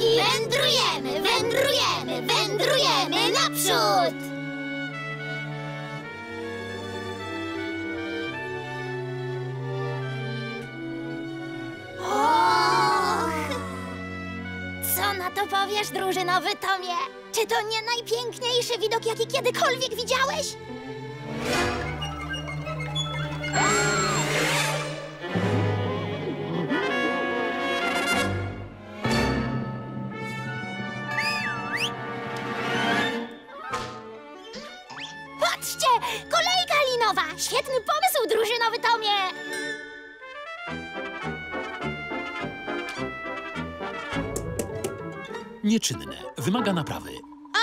I wędrujemy, wędrujemy, wędrujemy naprzód! Och! Co na to powiesz, drużynowy Tomie? Czy to nie najpiękniejszy widok, jaki kiedykolwiek widziałeś? Kolejka linowa! Świetny pomysł, drużynowy Tomie! Nieczynne. Wymaga naprawy.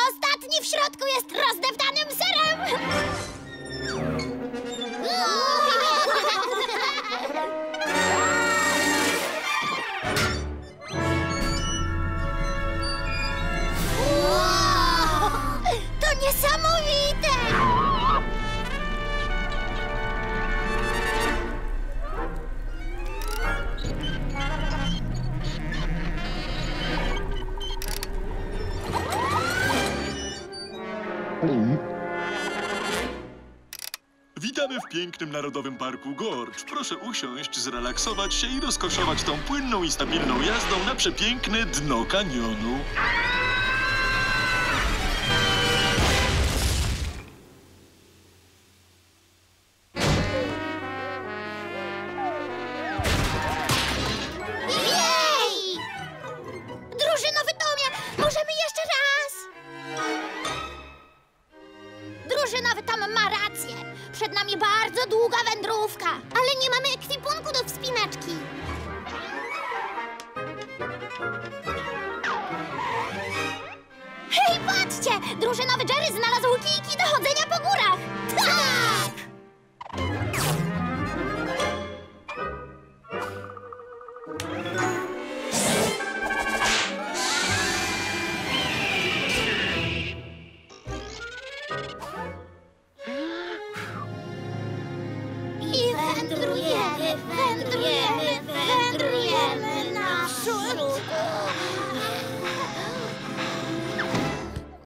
Ostatni w środku jest rozdeptanym serem! Witamy w pięknym Narodowym Parku Gorcz. Proszę usiąść, zrelaksować się i rozkoszować tą płynną i stabilną jazdą na przepiękne dno kanionu. Możemy jeszcze raz! Drużynowy Tom ma rację. Przed nami bardzo długa wędrówka, ale nie mamy ekwipunku do wspinaczki. Hej, patrzcie! Drużynowy Jerry znalazł kijki do chodzenia po górach! Tak! Wędrujemy, wędrujemy,